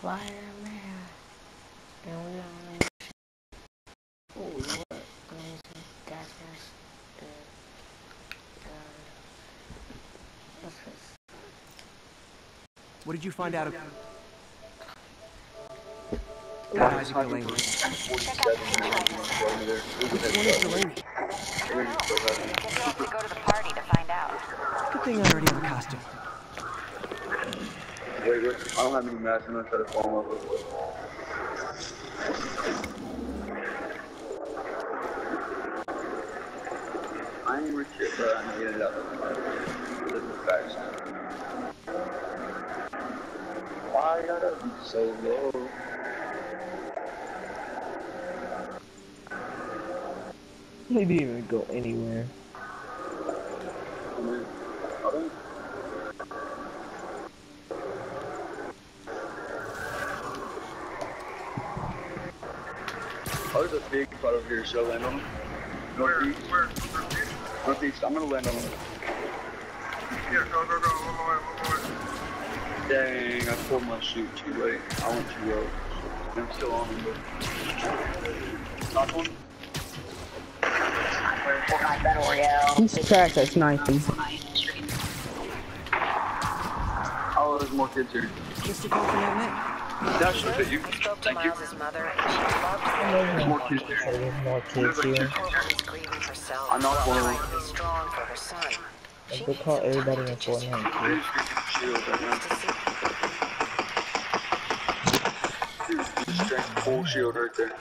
fireman. And we only Oh, what? Guns, gas mask, the, the, uh, uh, what's this? What did you find out of... Guys, you Delaney. Which one is Delaney? I don't know. I guess you'll have to go to the party to find out. Good thing I already have a costume. Wait, wait, I don't have any masks. I'm gonna try to fall in love with I ain't rich but I it. Why gotta be so low? They didn't even go anywhere. I mean, I don't. Oh, there's a big spot over here. Should I land on him? Northeast. Where? Northeast. I'm gonna land on him. Yeah, go, go, go. One more, one more. Dang, I pulled my shoot too late. I went too low. I'm still on him, but. Knock one. He's trash at sniping. Oh, there's more kids here. Just a call from that net. Dash, look at you. I spoke to Thank. Miles' mother, and she loved him. There's more kids here. There's more kids here. She's grieving herself, I knocked one of to strong for her son. She They call everybody in Fortnite. There's shield right now. to see. Dude, just full shield right there.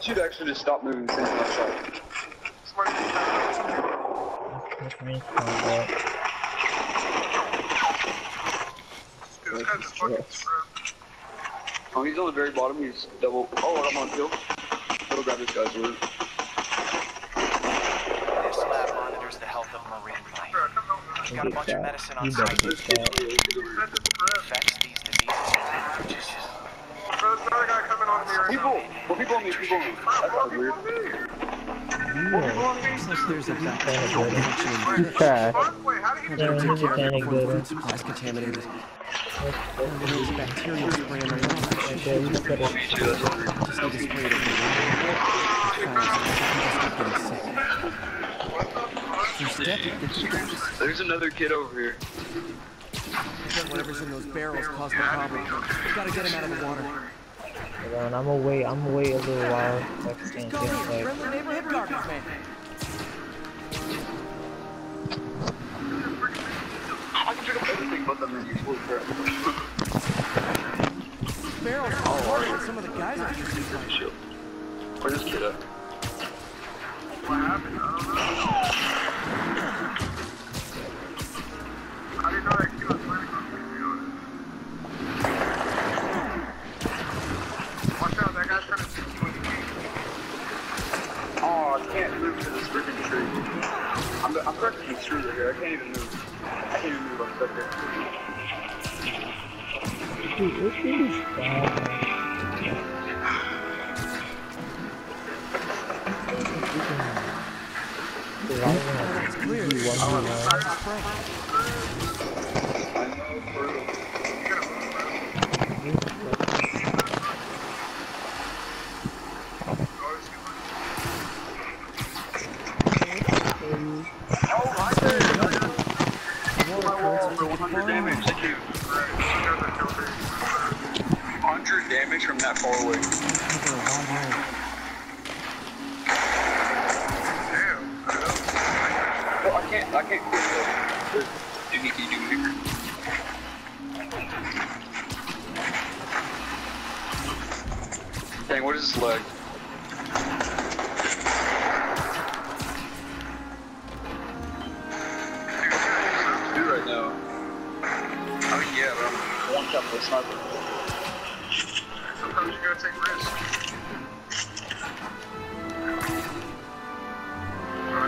Should actually just stop moving since my shot. Somebody Oh, he's on the very bottom. He's double. Oh, I'm on kill. Go grab this guy's loot. This lab monitors the health of marine life. Bro, come over. She's You got a get bunch of that. medicine You on better site these diseases and languages. Bro, there's another guy coming on me right People, now. more people on me, people on me. That sounds weird. Yeah. It's like there's a big Kinda fuel good. connection in He's trash. What? Wait, how did he We're get gonna Yeah, take he's care of it kinda before the good. food supply's contaminated. And there's bacterial spray on my nose. Okay, just gotta Me too, that's weird. Just need to spray it the Fast, so people stop getting sick. Your step, the There's another kid over here. whatever's in those barrels caused the problem. We gotta get him out of the water. Hold on, I'm gonna wait. I'm gonna wait a little while. So I can Go get here, like. Pick up everything but the menus. Holy. Barrels than oh, some of the guys are shield. Where's this kid at? Move. I can't even move. I'm. Dude, this is bad. I don't wanna It's clear. Oh, do one more round. Spray. I know, for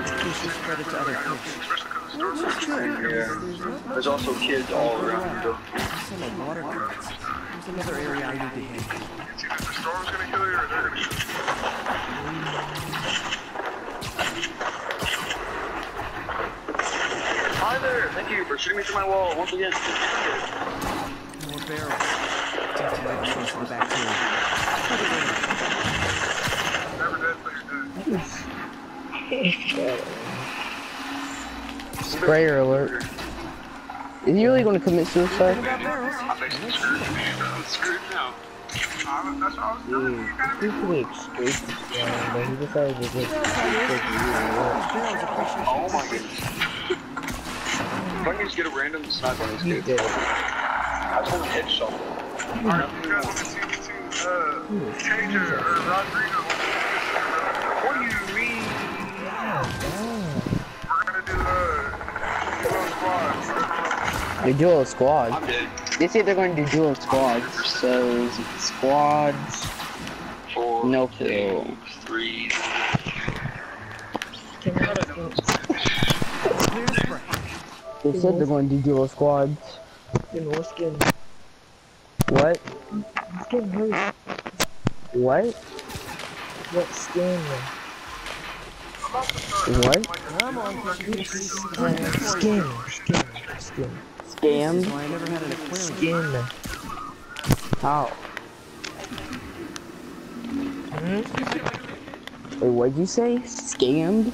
We spread it to other kids. Especially because the storm's It's true. Yeah. There's also kids all around. Some of water currents. There's another area I need to hit. It's either the storm's gonna kill you or they're gonna kill you. Hi there. Thank you for shooting me through my wall once again. More barrels. definitely the source of the bacteria. Never dead you're dead. Sprayer alert. Is he really commit suicide? Decided to the real Oh my goodness. if I can just get a random snipe on these. I just want a headshot. Alright, you guys want to? Uh, or Rodrigo? Squads. They duo squads. I'm dead. They say they're going to do duo squads. So squads, Four, No two, kill. three. they said they're going to do duo squads. Skin, what skin? What? Skin hurt. What? What skin? What? Come on, Fishy Fishy. Skin. Skin. Skin. Scammed? Why I never had an aquarium. Skin. How? Wait, what'd you say? Scammed?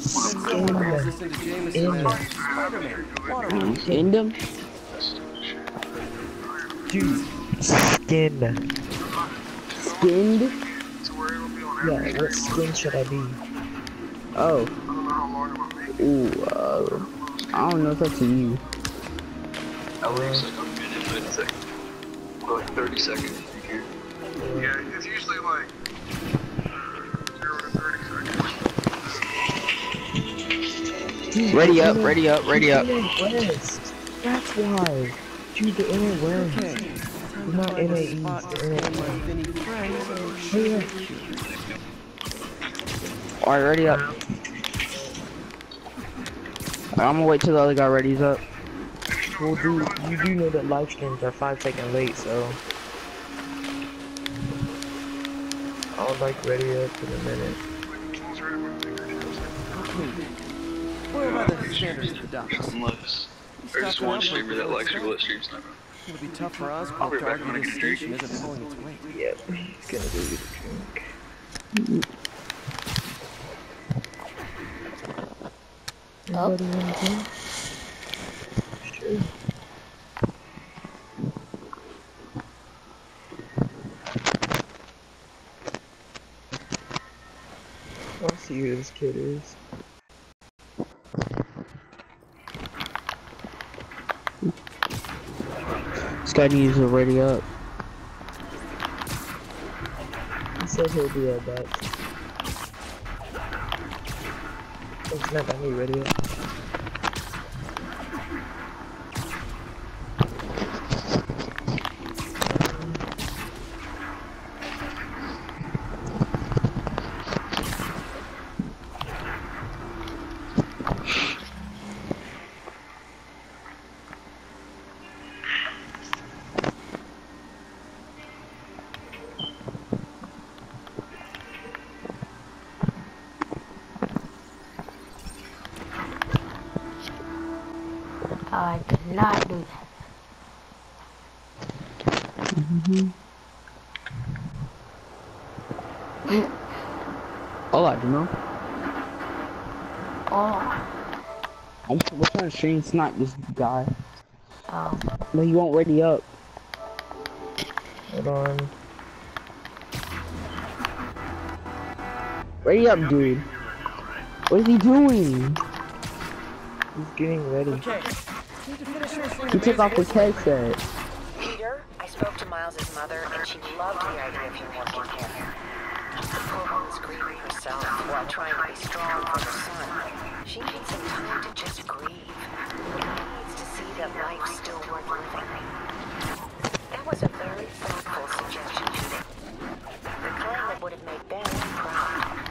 Someone calls this into Jameson as Spider-Man. Watermelon. End them? Dude. Skin. Skinned? So we're able to be on every Yeah, what skin should I be? Oh. I don't know how long I'm gonna be. Ooh, uh, I don't know, up to you. At least like a minute, but it's like, for like 30 seconds. Yeah, it's usually like zero to thirty seconds. Dude, Ready up, ready up, ready up. west. That's why. Dude, the inner west. Okay. Not Find a NA East, spot to NA stand my Vinny friends and Hurry up. Alright, ready up. I'm gonna wait till the other guy ready's up. Well, dude, you do know that live streams are five seconds late, so. I'll like ready up in a minute. Almost ready for the fingertips. Where are the standards of the docks? Unless there's just one streamer that likes people that stream sniper. It'll be tough for us, I'll but be to back argue when I get a drink. station isn't pulling its weight. Yep, he's gonna go get a drink. Oh. Anybody want a drink? Sure. I'll see who this kid is. This guy needs to ready up. He said he'll be right back. It's not that me ready up. We're trying to stream snipe this guy. oh. But he won't ready up. Hold on. Ready up, dude. What is he doing? He's getting ready. Okay. Need to finish this He took off his headset. Peter, I spoke to Miles's mother, and she loved the idea of you working here. The poor woman's grieving herself while trying to be strong for her son. She needs some time to just grieve. And needs to see that life's still worth living. That was a very thoughtful suggestion, Peter. The kind that would have made Ben proud.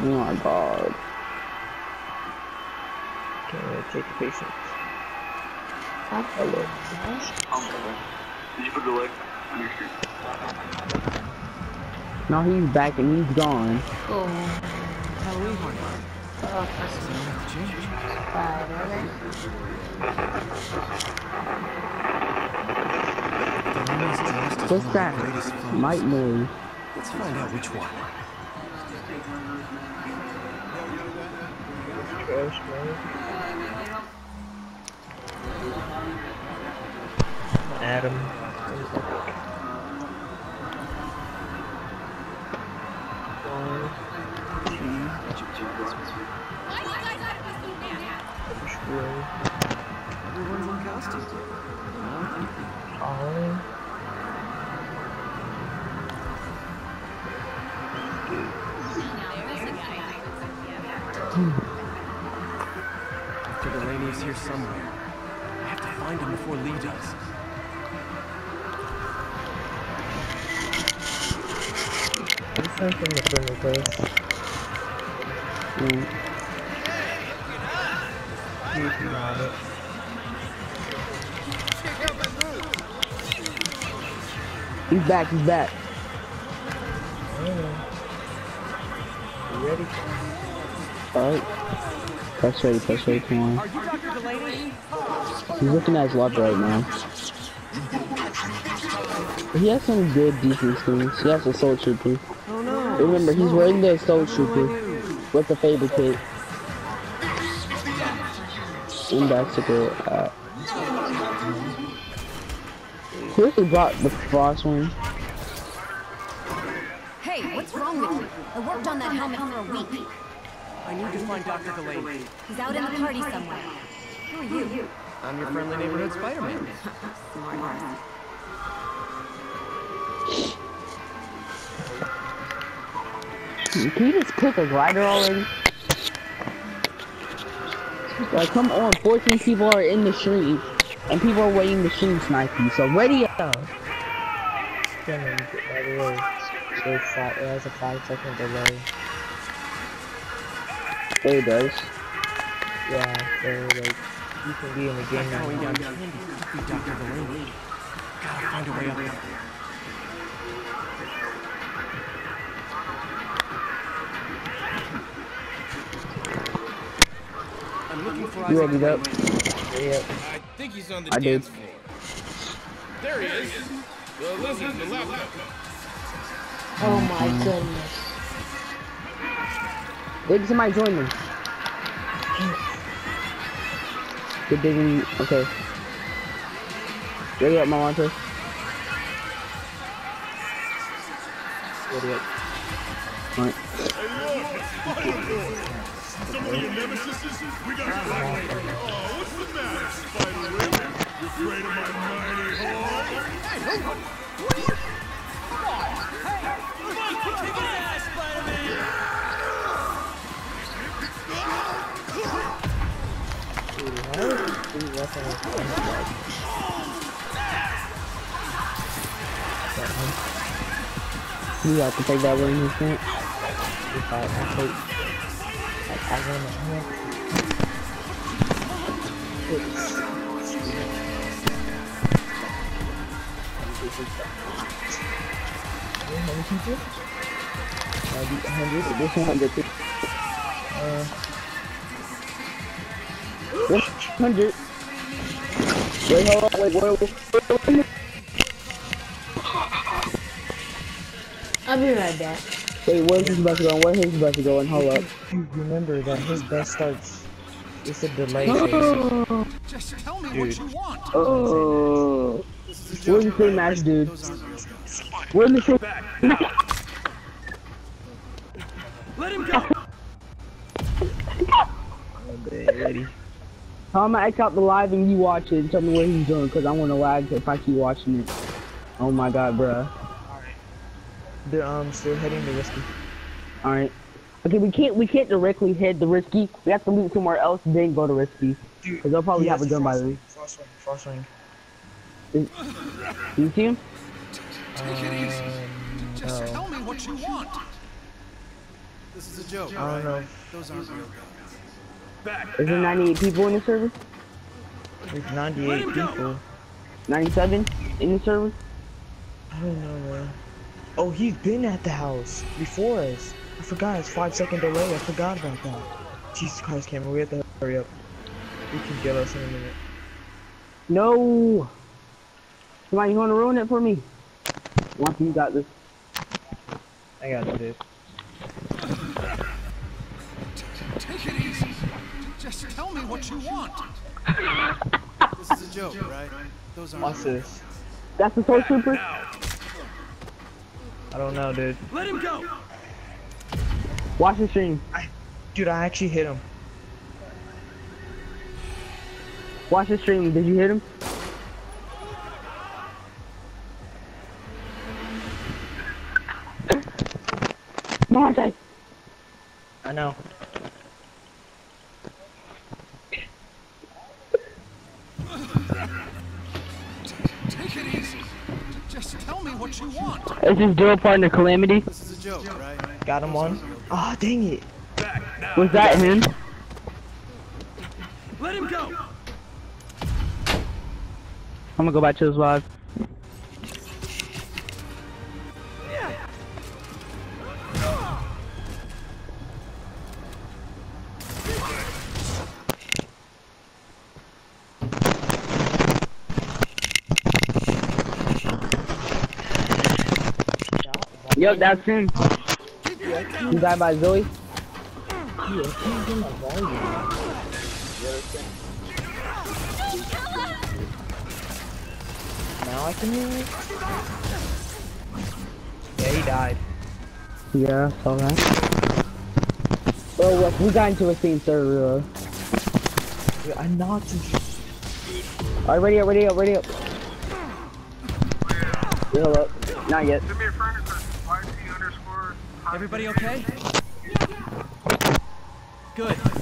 Oh my god. Can't take the patience. Hello. I'm. Did you put the leg on your stream? No, he's back and he's gone. Oh, Halloween party. Oh, spider. Delaney's dressed as What's that? of the. Might noise. Let's find out which one. Trash man. Adam. Everyone's in costume. Colin. Dr. Delaney is here somewhere. I have to find him before Li does. From the place. Mm. You can have it. He's back, he's back. You ready? Alright. Press ready, press ready, come on. Are you Dr. Delaney? He's looking at his left right now. He has some good decent skins. He has a soul trooper. Oh no. Remember, he's wearing the soul trooper with the faber kit. And that's a good uh Who brought the frost one? Hey, what's wrong with you? I worked on that helmet for a week. I need to find Dr. Delaney. He's out in the party somewhere. Who are you? I'm your friendly neighborhood Spider-Man. Can you just pick a glider already? Like, come on, 14 people are in the stream, and people are waiting to stream snipe you, so ready up! Gonna use it, by the way. There's five, it has a 5 second delay. It does. Yeah, so, like, you can be in the game now. Going down candy could be Dr. Delaney. Gotta find a way up there. I'm looking for You Isaac ready up? Delaney. Yep. I think he's on the I did. dance floor. There he is. The lizard, the left. Oh my goodness. Wait, somebody join me. Good digging. Okay. Ready up, my launcher. Ready up. Alright. Some of your nemesis? We got to fight. Oh, what's the matter, Spiderweb? You afraid of my mighty horn? You have to take that one in his front. If I, I take, I run it here. How many people? Maybe a hundred. This one hundred. Uh, hundred. Wait, hold on. Wait, wait, wait, wait. I'll be right back. Wait, where's his bus going? Where's his bus going? Hold up. Remember that his best starts. It's a delay phase. Just tell me Dude. what you want. Oh. Where's the free match, dude? Where's the free Let him go! ready. I'm gonna X out the live and you watch it and tell me what he's doing, cause I wanna lag if I keep watching it. Oh my god, bruh. They're um still heading to risky. Alright. Okay, we can't we can't directly head to risky. We have to loot somewhere else, then go to risky. Cause they'll probably have a gun by then. Frost ring, frost ring. You see him? Take it easy. Just no. tell me what you want. This is a joke. I don't know. Those aren't real guns. Is there 98 people in the server? There's 98 people. 97 in the server? I don't know, man. Oh, he's been at the house before us. I forgot it's five second delay. I forgot about that. Jesus Christ, Cameron, we have to hurry up. We can get us in a minute. No! Somebody, you wanna ruin it for me? Once you got this. I got it, dude. Take it easy. Just tell me what you want. This is a joke, right? Those aren't What's this? That's the Soul Trooper? I don't know, dude. Let him go. Watch the stream. Dude, I actually hit him. Watch the stream. Did you hit him? Monte! I know. Take it easy. Just tell me what you want. Is this dual partner Calamity? This is a joke, right? Got him one. Ah, dang it. Was that him? Let him go. I'm gonna go back to his live. Yep, that's him. You died by Zoe? Now I can hear it. Yeah, he died. Yeah, I saw that. Bro, what, we got into a same server. Dude, I knocked him. Alright, ready up, ready up, ready up. Hold up. Not yet. Everybody okay? Good.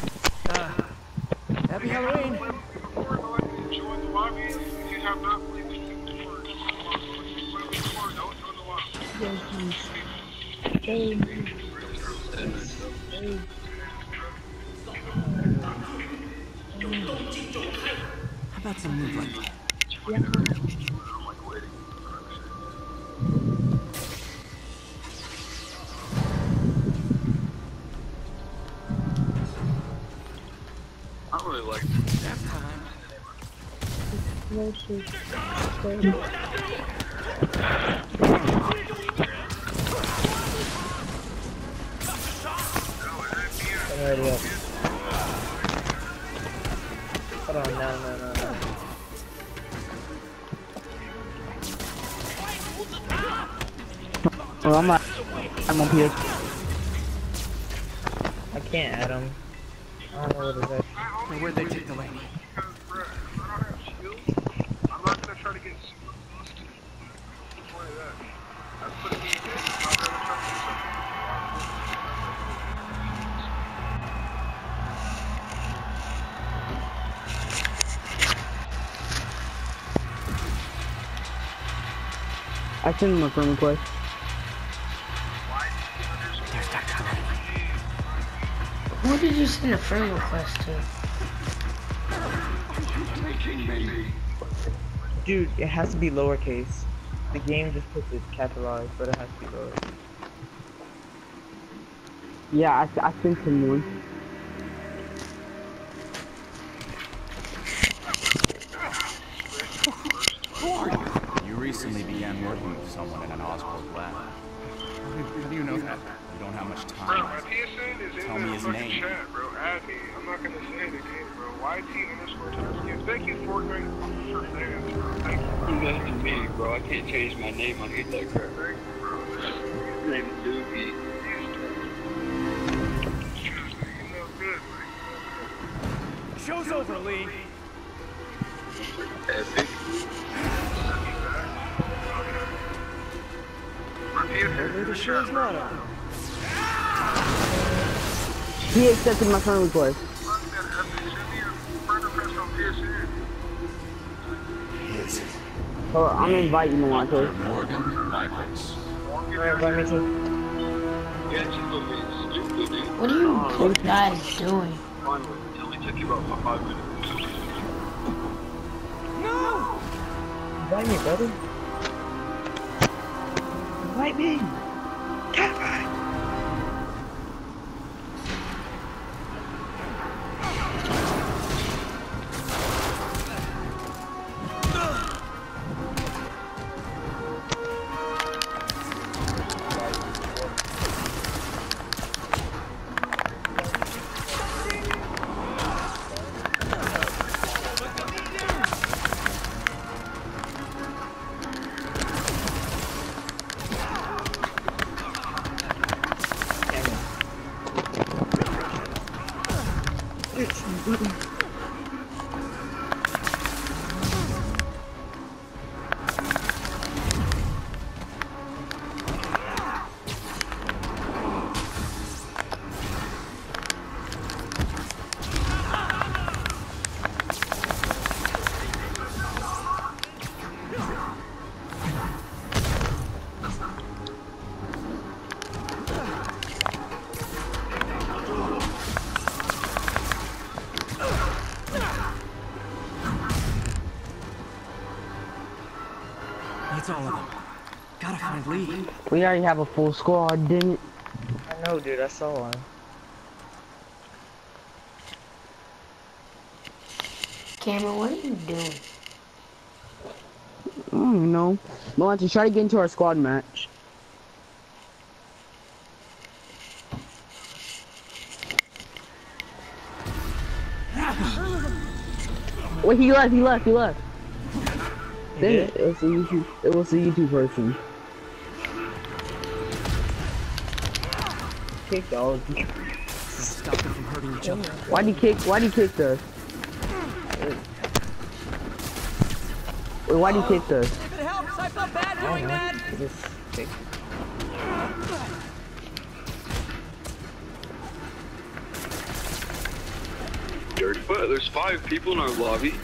I'm ready up. Hold on, no, no, no, no. Oh, I'm not. I'm on PS. I can't add him. I don't know what is that. Hey, where'd they take the lady? I sent him a friend request. There's Dr. Lady. Who did you send a friend request to? Dude, it has to be lowercase. The game just puts it capitalized, but it has to be lower. Yeah, I, I sent him one. Recently began working with someone in an Oscorp lab. How do you know that? You don't have much Bro, my time. PSN is in Tell that me his fucking name. chat, bro. Add me. I'm not gonna say the again, bro. YT underscore Taskins. Thank you, Fortnite, for fans, bro. Thank you. That's to me, bro. I can't change my name. I hate that crap. Thank you, bro. His name is Doogie. You know good, man. Show's over, Li. PSN The not over. He accepted my friend request. Fuck that epic. Send me a friend request on PSN. Oh, I'm gonna you, Monte. Morgan Michaels. Alright, invite me to. Yeah, it's a little bit stupid, dude. What are you guys doing? Fine, it only took you about five minutes. No! Invite me, brother. Invite me. That's all of them. Gotta find Li. We already have a full squad, didn't it? I know, dude. I saw one. Cameron, what are you doing? I don't know. Melissa, try to get into our squad match. Wait, he left, he left, he left. Then did? it was the YouTube, it was the YouTube person. Kicked all of you. Stop them from hurting each other. Why'd he kick, why'd he kick us? Wait, why'd he kick us? If it helps, I felt bad doing oh, that. He Just kicked. Dirty butt. There's five people in our lobby.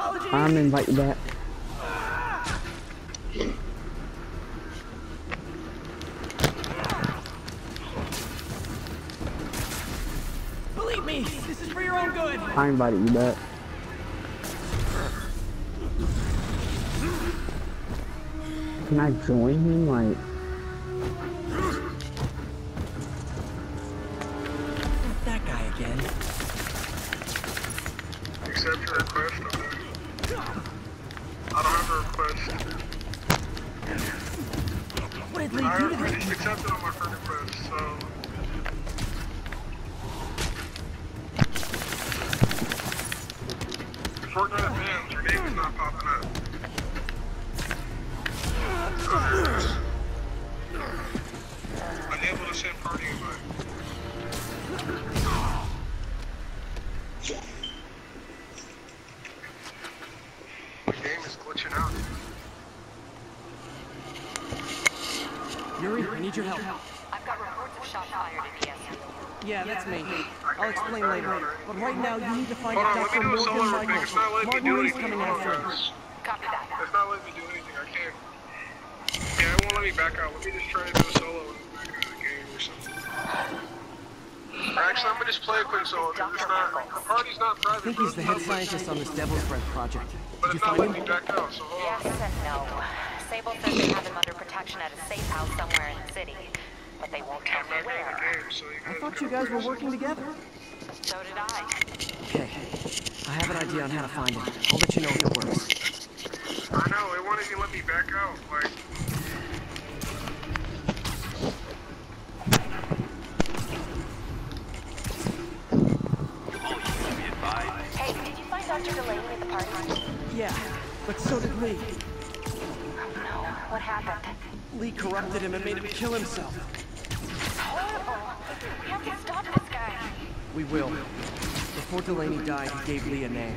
Apologies. I'm gonna invite you back. Believe me, this is for your own good. I invited you back. Can I join him? Like, solo and back out of the game or something. Or actually, I'm gonna just play a quick solo. 'cause It's not, the party's not I think he's the head scientist on this Devil's Breath project. But Did you it's not find letting me back out, so hold on. Yes and no. Sable says they have him under protection at a safe house somewhere in the city. But they won't tell me back out of the where. game, so I thought you guys were working together. So did I. Okay. I have an idea on how to find him. I'll let you know if it works. second. I know, it won't even let me back out. Like, did you find Dr. Delaney at the party? Yeah, but so did Li. Oh No. What happened? Li corrupted him and made him kill himself. Horrible. We have to stop this guy. We will. Before Delaney died, he gave Li a name.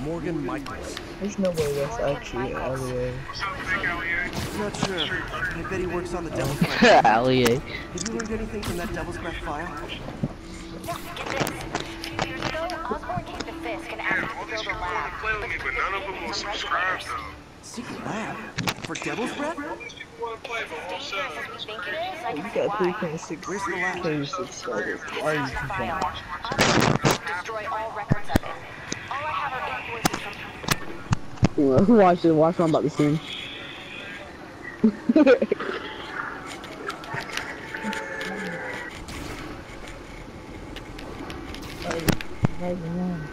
Morgan Michaels. There's no way that's actually Allier. what's up, Big Allier? Not sure. I bet he works on the Devil's Breath. Allier. Have you learned anything from that Devil's Breath file? Came to Fisk and Yeah, all to these build a people lab. wanna play with me, but none of them will subscribe, though. Secret lab? For Devil's Breath? All these people wanna play, but won't Dangerous sub. as we think it is, I You got why. 3.6 Where's the lab? K subscribers. Why are you Not the file. complaining? Destroy all records of it. All I have are invoices from Watch it, watch what I'm about to sing. I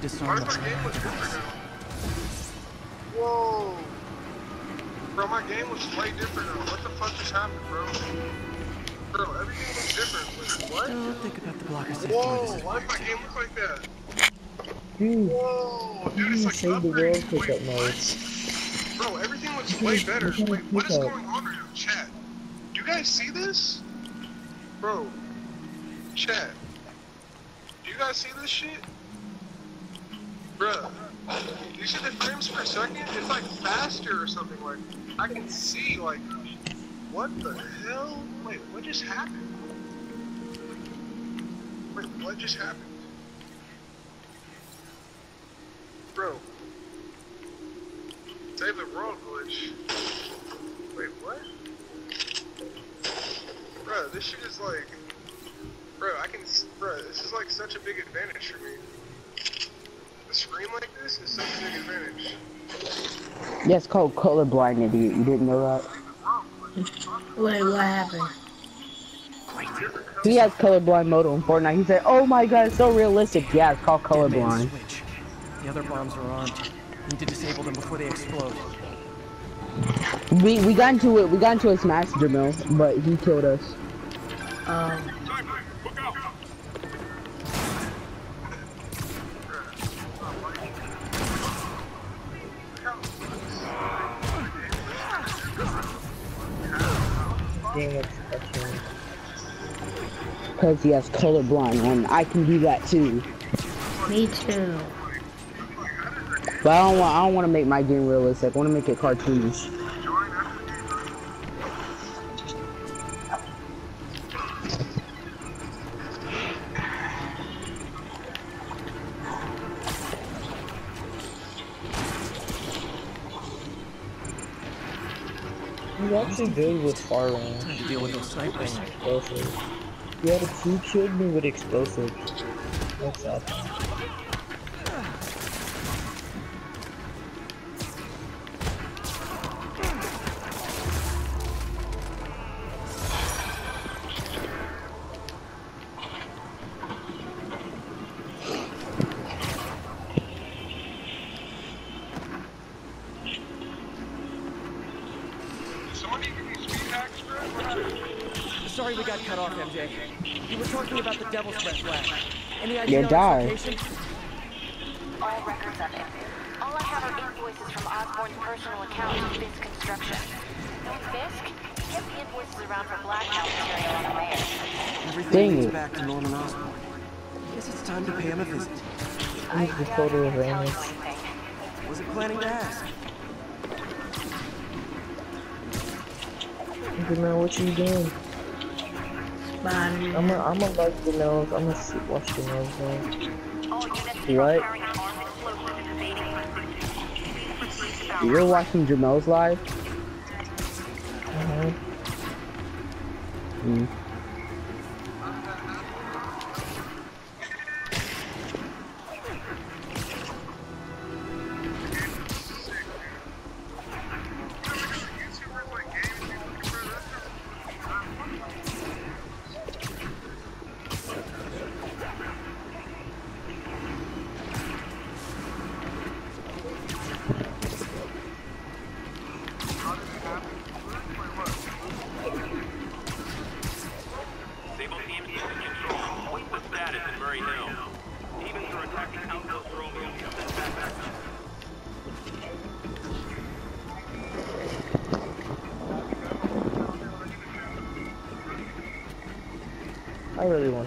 look trap. different now? Whoa! Bro, my game looks way different now. What the fuck just happened, bro? Bro, everything looks different. Wait, what? Don't think about the blocker safe Whoa! Why does my game look like that? Dude, Whoa! Dude, hmm, it's like saved the world upgrading. pickup mode. Bro, everything looks way better. Wait, what is going on right now? Chat. Do you guys see this? Bro. Chat. Do you guys see this shit? Bruh. You see the frames per second? It's like faster or something like I can see like what the hell? Wait, what just happened? Wait, what just happened? Bro. Save the world glitch. Wait, what? Bro, this shit is like Bro, I can bro, this is like such a big advantage for me. A screen like this is such a big advantage. Yeah, it's called colorblind, idiot. You didn't know that? Wait, what happened? He has colorblind mode on Fortnite. He said, "Oh my god, it's so realistic." Yeah, it's called colorblind. switch. The other bombs are armed. Need to disable them before they explode. We we got into it. We got into a smash Jamil, but he killed us. Um, Because he has colorblind, and I can do that too. me too. But I don't want. I don't want to make my game realistic. I want to make it cartoonish. He's actually good with far range. Time to deal with those snipers. and explosives. He had a two killed me with explosives. What's up? Sorry we got cut off, MJ. You were talking about the Devil's Breath lab. Any idea Yeah, on die. All records of it. All I have are invoices from Osborn's personal account to Fisk Construction. Know Fisk? He kept the invoices around for blackmail material on the mayor. Everything Dang leads it. back to Norman Osborn. Guess it's time to pay him a visit. I He's the doubt photo he of can tell you Amos. anything. Wasn't planning to ask. Good man, what you doing? Spider-Man. I'm gonna I'm gonna like the nose. I'm gonna see, watch the nose though. All units What? carrying an is. You're watching Jamel's live.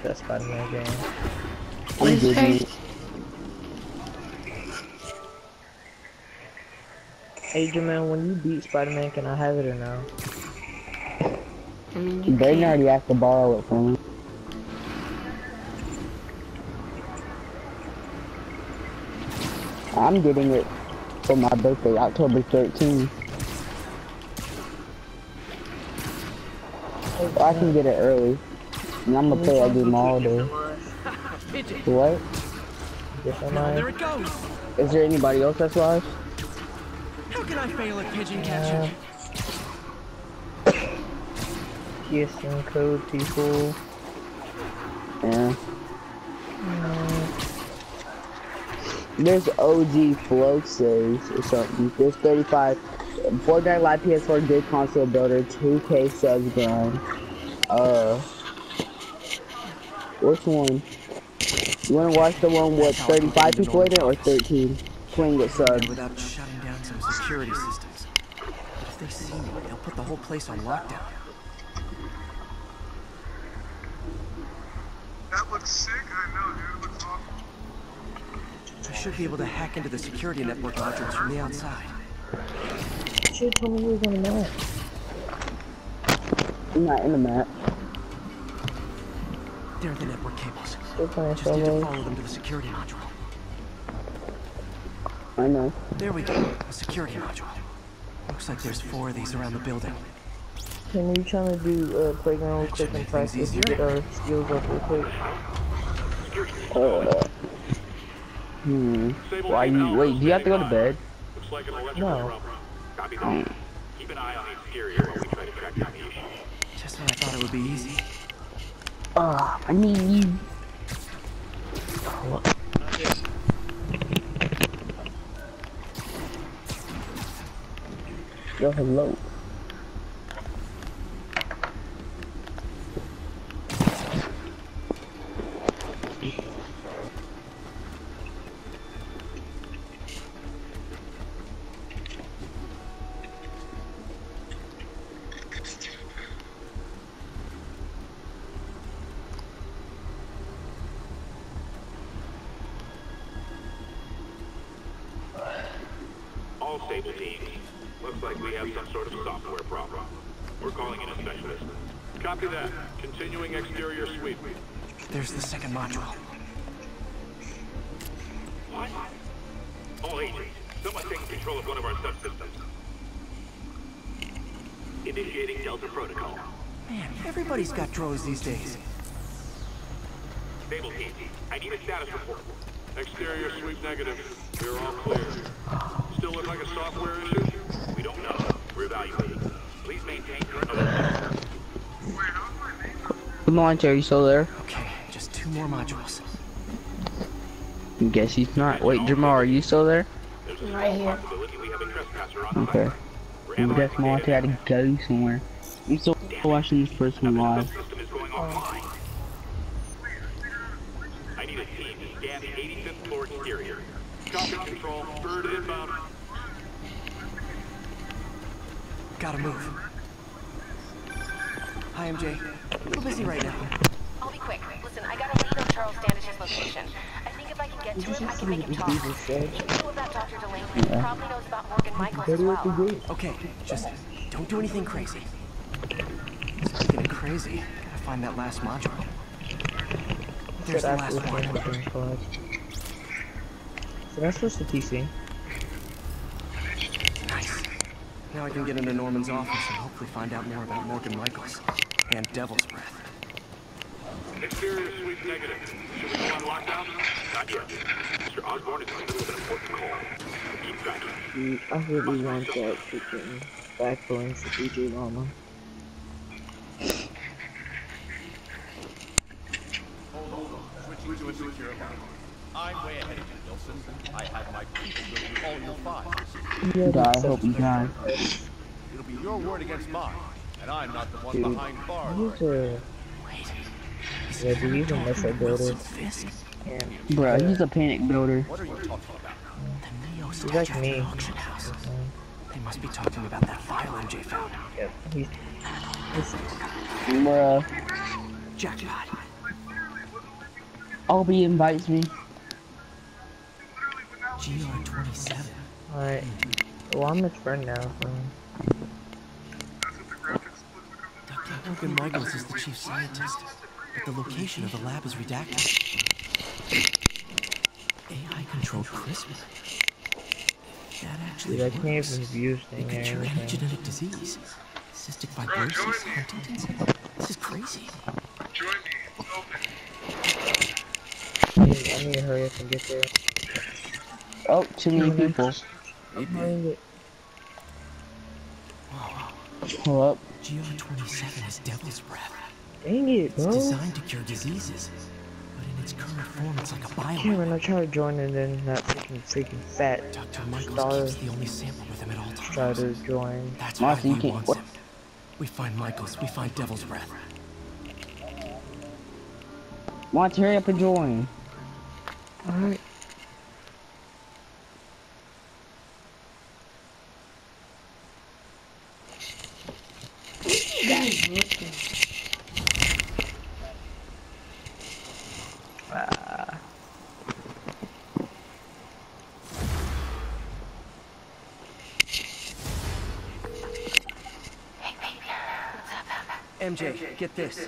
That Spider-Man game. What I'm is dude. Hey Jamal, when you beat Spider-Man, can I have it or no? I mean, you Brayden already asked to borrow it from me. I'm getting it for my birthday, October 13th. I can get it early. And I'm gonna play that game all day. What? Yes, am there it goes. Is there anybody else that's live? How can I fail at pigeon catching? PSN code people. Yeah. There's OG Flow saves or something. There's 35. Fortnite Live PS4 Good Console Builder 2K subs grind. Uh. Which one? You wanna watch the one with 35 people in it or 13 playing with subs? Without shutting down some security systems. If they see me, they'll put the whole place on lockdown. That looks sick. I know, dude. It looks awesome. I should be able to hack into the security network modules from the outside. Should told me he was on the map. I'm not in the map. There are the network cables. Still playing Just need to follow them to the security module. I know. There we go. A security module. Looks like there's four of these around the building. Can we try to do uh, playground real quick and practice to get our skills up real quick? Uh, hmm. Why you wait? Do you have to go to bed? Looks like an electrical No. Copy that. Keep an eye on the exterior while we try to track down the issue. Just when I thought it would be easy. Ah, I need you. Yo, hello. Taking of one of our subsystems. Initiating Delta Protocol. Man, everybody's got drones these days. Sable team, I need a status report. Exterior sweep negative. We're all clear. Still look like a software issue? We don't know. We're evaluating. Please maintain current alert. Launcher, are you still there? Okay, just two more modules. Guess he's not. Wait, Jamal, are you still there? Right here. Possibility we have a trespasser on Okay. I guess Monty had to go somewhere. I'm still watching this person live. system is going offline. I need a team to scan the 85th floor exterior. Copy control. Bird inbound. Gotta move. Hi, MJ. A little busy right now. I'll be quick. Listen, I got a lead on Charles Standish's location. I think if I can get to him, I can make him talk. You know about Dr. Delaney? He Yeah. probably knows about Morgan Michaels as well. Okay, just don't do anything crazy. Speaking of crazy, gotta find that last module. There's the last one. the game squad. So that's just the PC. Nice. Now I can get into Norman's office and hopefully find out more about Morgan Michaels and Devil's Breath. Exterior sweep negative. Should we go on lockdown? Not yet. Mr. Osborn is in the middle of an important call. Keep tracking. Dude, I really want that freaking backbone for DJ Llama. Switching to a secure line. I'm way ahead of you, Wilson. I have my people go through all your files. Die, I hope you die. It'll be your word against mine, and I'm not the one Dude, behind bars. he's a... Yeah, dude, he's a missile builder. And, Bruh, he's a panic builder. What are you talking about? He's like me. They must be talking about that file MJ found. Yep, he's... he's Bruh. Jackpot. Albie invites me. GR27. Alright. Well, I'm his friend now, so... Dr. Morgan Michaels is the chief scientist, but the location of the lab is redacted. AI-controlled CRISPR. That actually Dude, I can't works. even view It thing could or cure any genetic disease. Cystic fibrosis, Huntington's. This is crazy. Join me. Open. I need, I need to hurry up and get there. Oh, too many people. I'm doing it. Hold up. GR27 is devil's breath. Dang it, It's designed to cure diseases, but in its current form, it's like a bioweapon. Cameron, I tried to join and then that freaking freaking fat Dr. Michaels star keeps the only sample with him at all times. tried to join. That's why he wants what? him. We find Michaels, we find Devil's Breath. Want to hurry up and join? Alright. Guys, looking. MJ, get this.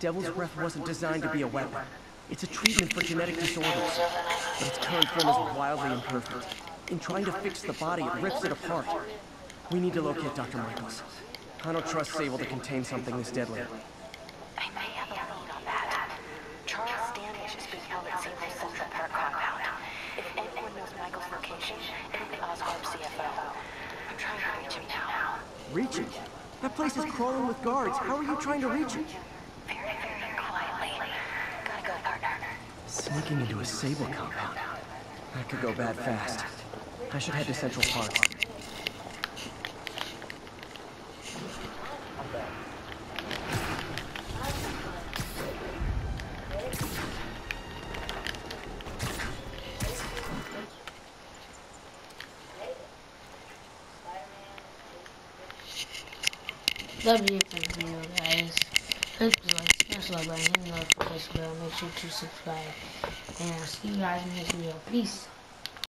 Devil's Breath wasn't designed to be a weapon. It's a treatment for genetic disorders. But its current form is wildly imperfect. In trying to fix the body, it rips it apart. We need to locate Dr. Michaels. I don't trust Sable to contain something this deadly. I may have a lead on that. Charles Standish is being held at Sable's Central Park compound. If anyone knows Michael's location, it'll be Oscorp CFO. I'm trying to reach him now. Reach it? That place is crawling with guards. How are you trying to reach it? Very, very quietly. Gotta go, partner. Sneaking into a Sable compound. That could go bad fast. I should head to Central Park. The video, guys. Like, smash like button, hit the notification bell, make sure to subscribe. And I'll see you guys in the next video. Peace.